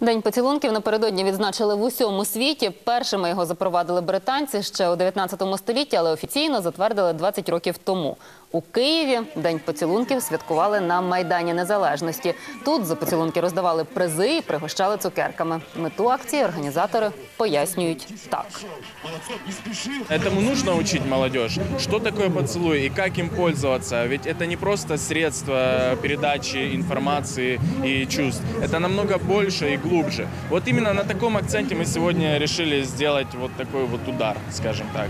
День поцілунків напередодні відзначили в усьому світі. Першими його запровадили британці ще у 19 столітті, але офіційно затвердили 20 років тому. У Києві День поцілунків святкували на Майдані Незалежності. Тут за поцілунки роздавали призи і пригощали цукерками. Мету акції організатори пояснюють так. Этому нужно учить молодежь, что такое поцелуй и как им пользоваться. Ведь это не просто средство передачи информации и чувств. Это намного больше и глубже. Вот именно на таком акценте мы сегодня решили сделать вот такой вот удар, скажем так.